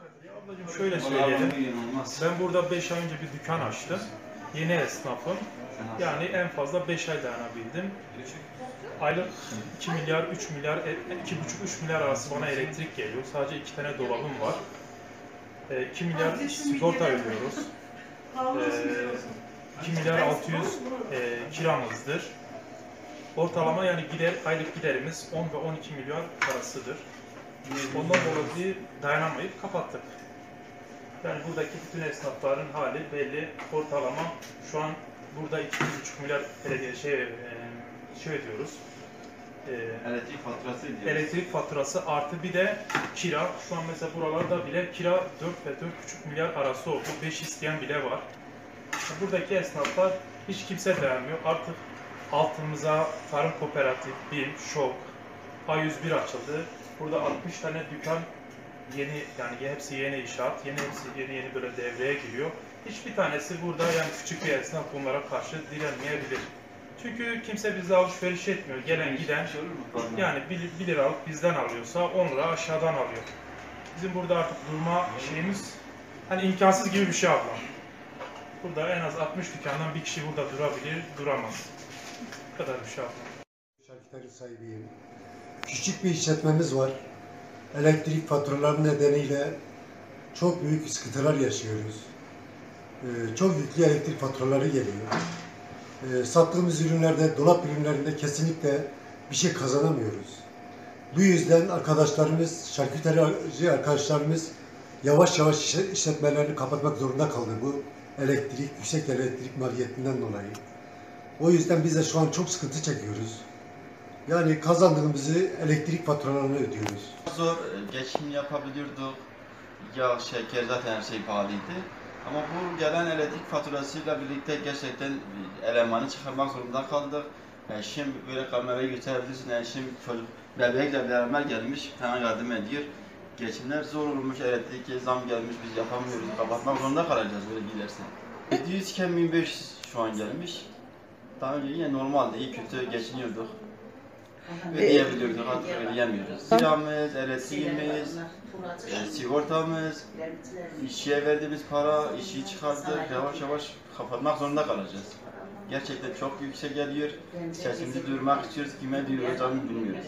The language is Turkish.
Ablacığım şöyle söyleyelim. Ben burada 5 ay önce bir dükkan açtım. Yeni esnafım. Yani en fazla 5 ay dayanabildim. Aylık 2 milyar, 3 milyar, 2,5-3 milyar arası bana elektrik geliyor. Sadece 2 tane dolabım var. E, 2 milyar sigorta ödüyoruz. E, 2 milyar 600 e, kiramızdır. Ortalama yani gider, aylık giderimiz 10 ve 12 milyar arasıdır. Ondan dolayı dayanamayıp kapattık. Yani buradaki bütün esnafların hali belli. Ortalama şu an burada 2,5 milyar ele- şey, e, şey ödüyoruz. E, Elektrik faturası diyoruz. elektrik faturası artı bir de kira. Şu an mesela buralarda bile kira 4 ve 4,5 milyar arası oldu. 5 isteyen bile var. Buradaki esnaflar hiç kimse dayanmıyor. Artık altımıza Tarım Kooperatif, BİM, ŞOK, A101 açıldı. Burada 60 tane dükkan yeni yani hepsi yeni inşaat, yeni hepsi yeni yeni böyle devreye giriyor. Hiçbir tanesi burada yani küçük bir esnaf bunlara karşı direnmeyebilir. Çünkü kimse bizde alışveriş etmiyor. Gelen giden Şey yani 1 liralık bizden alıyorsa 10 lira aşağıdan alıyor. Bizim burada artık durma şeyimiz hani imkansız gibi bir şey abla. Burada en az 60 dükkandan bir kişi burada durabilir, duramaz. Bu kadar bir şey abla. Şarküteri sahibiyim. Küçük bir işletmemiz var. Elektrik faturaları nedeniyle çok büyük sıkıntılar yaşıyoruz. Ee, çok yüklü elektrik faturaları geliyor. Ee, sattığımız ürünlerde, dolap ürünlerinde kesinlikle bir şey kazanamıyoruz. Bu yüzden arkadaşlarımız, şarküterici arkadaşlarımız yavaş yavaş işletmelerini kapatmak zorunda kaldı bu elektrik, yüksek elektrik maliyetinden dolayı. O yüzden biz de şu an çok sıkıntı çekiyoruz. Yani kazandığımızı elektrik faturalarını ödüyoruz. Zor e, geçim yapabiliyorduk. Yağ, şeker zaten her şey pahalıydı. Ama bu gelen elektrik faturasıyla birlikte gerçekten elemanı çıkarmak zorunda kaldık. Eşim böyle kamerayı gösterebilirsin. Eşim çocuk bebekle beraber gelmiş, sana yardım ediyor. Geçimler zor olmuş, elektrik zam gelmiş, biz yapamıyoruz. Kapatmak zorunda kalacağız böyle giderse. 700 iken 1500 şu an gelmiş. Daha önce yine normalde iyi kötü geçiniyorduk. Ödeyebiliyorduk, artık ödeyemiyoruz. Kiramız, elektriğimiz, e, sigortamız, işçiye verdiğimiz para, işi çıkardık, yavaş yavaş kapatmak zorunda kalacağız. Gerçekten çok yüksek geliyor. Sesimizi duyurmak istiyoruz, kime duyuracağını bilmiyoruz.